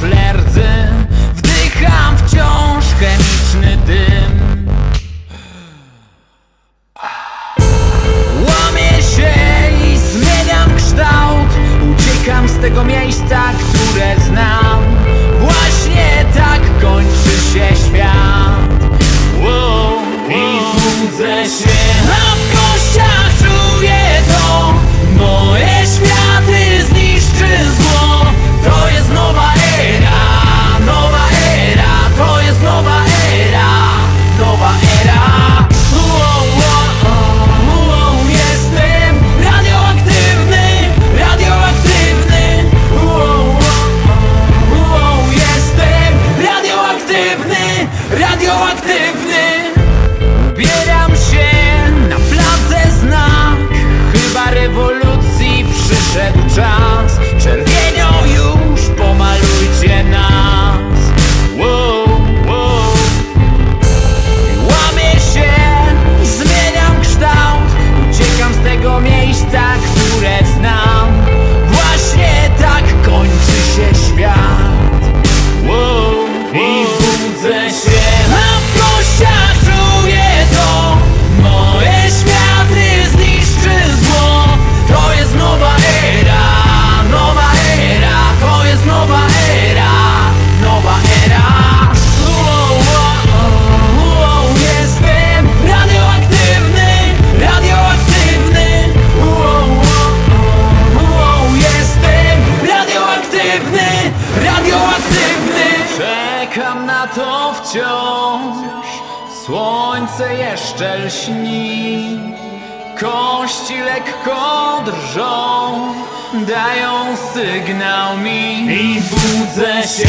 black. miejsca, które znam. radioaktywny, radioaktywny. Czekam na to wciąż. Słońce jeszcze lśni. Kości lekko drżą. Dają sygnał mi. I budzę się.